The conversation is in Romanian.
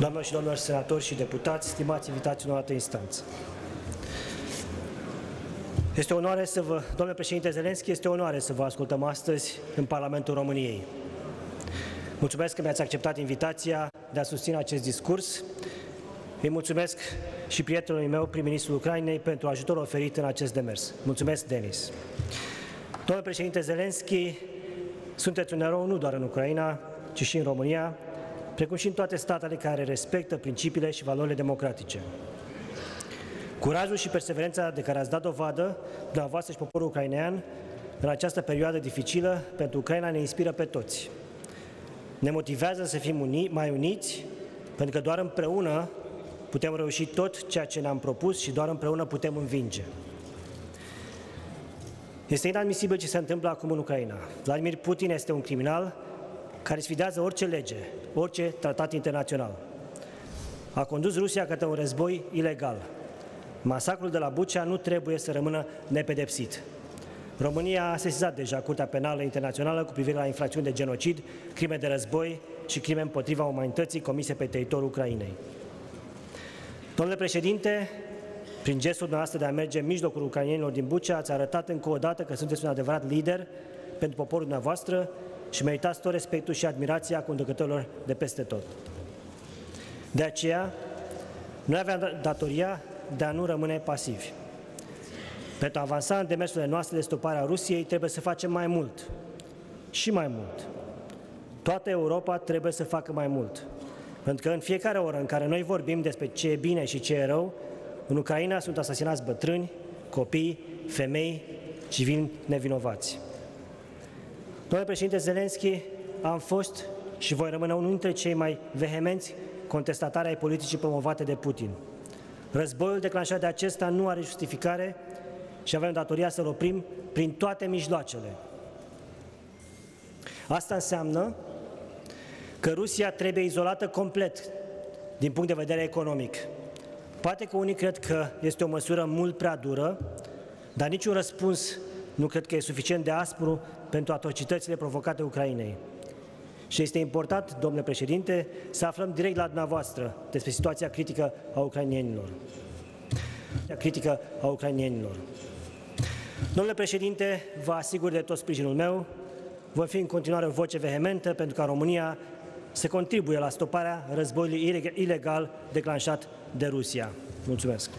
Doamnelor și domnilor senatori și deputați, stimați invitați în o altă instanță. Este o onoare să vă, domnule președinte Zelenski, este o onoare să vă ascultăm astăzi în Parlamentul României. Mulțumesc că mi-ați acceptat invitația de a susține acest discurs. Îi mulțumesc și prietenului meu, prim-ministrul Ucrainei, pentru ajutorul oferit în acest demers. Mulțumesc, Denis. Domnule președinte Zelenski, sunteți un erou nu doar în Ucraina, ci și în România, precum și în toate statele care respectă principiile și valorile democratice. Curajul și perseverența de care ați dat dovadă, dumneavoastră și poporul ucrainean, în această perioadă dificilă pentru Ucraina ne inspiră pe toți. Ne motivează să fim uni, mai uniți, pentru că doar împreună putem reuși tot ceea ce ne-am propus și doar împreună putem învinge. Este inadmisibil ce se întâmplă acum în Ucraina. Vladimir Putin este un criminal care sfidează orice lege, orice tratat internațional. A condus Rusia către un război ilegal. Masacrul de la Bucea nu trebuie să rămână nepedepsit. România a sesizat deja Curtea Penală Internațională cu privire la infracțiuni de genocid, crime de război și crime împotriva umanității comise pe teritoriul Ucrainei. Domnule președinte, prin gestul dumneavoastră de a merge în mijlocul ucrainienilor din Bucea, ați arătat încă o dată că sunteți un adevărat lider pentru poporul dumneavoastră și meritați tot respectul și admirația conducătorilor de peste tot. De aceea, noi avem datoria de a nu rămâne pasivi. Pentru a avansa în demersurile noastre de stopare a Rusiei, trebuie să facem mai mult. Și mai mult. Toată Europa trebuie să facă mai mult. Pentru că în fiecare oră în care noi vorbim despre ce e bine și ce e rău, în Ucraina sunt asasinați bătrâni, copii, femei, civili nevinovați. Domnule președinte Zelenski, am fost și voi rămâne unul dintre cei mai vehemenți contestatari ai politicii promovate de Putin. Războiul declanșat de acesta nu are justificare și avem datoria să-l oprim prin toate mijloacele. Asta înseamnă că Rusia trebuie izolată complet din punct de vedere economic. Poate că unii cred că este o măsură mult prea dură, dar niciun răspuns nu cred că e suficient de aspru pentru atrocitățile provocate Ucrainei. Și este important, domnule președinte, să aflăm direct la dumneavoastră despre situația critică a ucrainienilor. Critică a ucrainienilor. Domnule președinte, vă asigur de tot sprijinul meu, voi fi în continuare o voce vehementă pentru ca România să contribuie la stoparea războiului ilegal declanșat de Rusia. Mulțumesc!